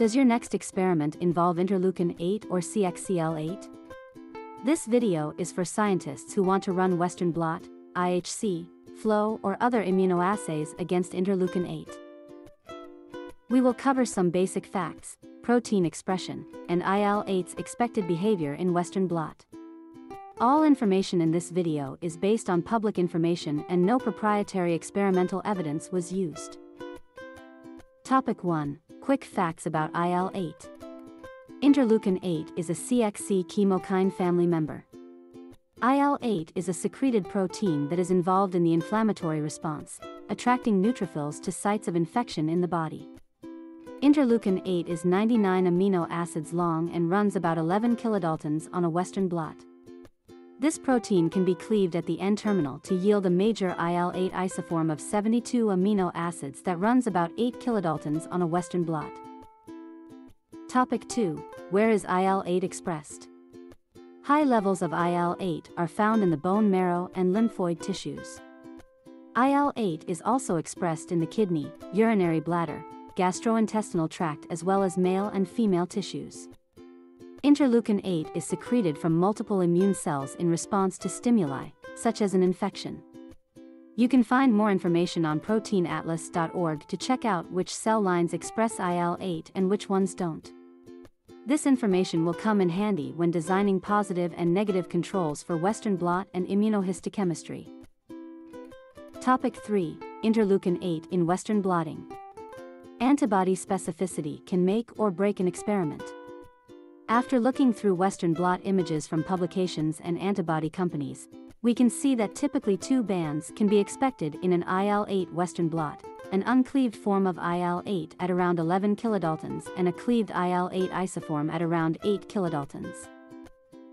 Does your next experiment involve interleukin 8 or CXCL8? This video is for scientists who want to run Western blot, IHC, flow or other immunoassays against interleukin 8. We will cover some basic facts, protein expression, and IL-8's expected behavior in Western blot. All information in this video is based on public information and no proprietary experimental evidence was used. Topic 1 Quick facts about IL 8. Interleukin 8 is a CXC chemokine family member. IL 8 is a secreted protein that is involved in the inflammatory response, attracting neutrophils to sites of infection in the body. Interleukin 8 is 99 amino acids long and runs about 11 kilodaltons on a Western blot. This protein can be cleaved at the N-terminal to yield a major IL-8 isoform of 72 amino acids that runs about 8 kilodaltons on a Western blot. Topic 2. Where is IL-8 expressed? High levels of IL-8 are found in the bone marrow and lymphoid tissues. IL-8 is also expressed in the kidney, urinary bladder, gastrointestinal tract as well as male and female tissues. Interleukin 8 is secreted from multiple immune cells in response to stimuli, such as an infection. You can find more information on proteinatlas.org to check out which cell lines express IL-8 and which ones don't. This information will come in handy when designing positive and negative controls for Western blot and immunohistochemistry. Topic 3 Interleukin 8 in Western blotting. Antibody specificity can make or break an experiment. After looking through Western blot images from publications and antibody companies, we can see that typically two bands can be expected in an IL-8 Western blot, an uncleaved form of IL-8 at around 11 kilodaltons and a cleaved IL-8 isoform at around 8 kilodaltons.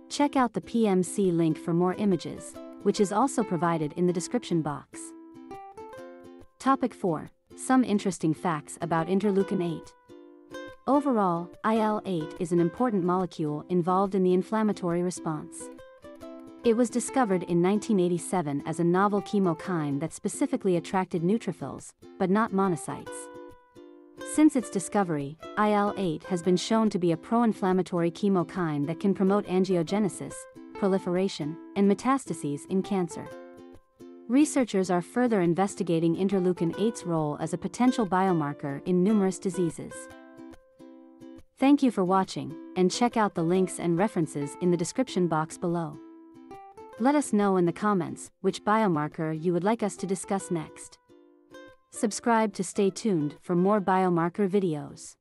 Check out the PMC link for more images, which is also provided in the description box. Topic 4. Some interesting facts about interleukin 8. Overall, IL-8 is an important molecule involved in the inflammatory response. It was discovered in 1987 as a novel chemokine that specifically attracted neutrophils, but not monocytes. Since its discovery, IL-8 has been shown to be a pro-inflammatory chemokine that can promote angiogenesis, proliferation, and metastases in cancer. Researchers are further investigating interleukin 8's role as a potential biomarker in numerous diseases. Thank you for watching, and check out the links and references in the description box below. Let us know in the comments which biomarker you would like us to discuss next. Subscribe to stay tuned for more biomarker videos.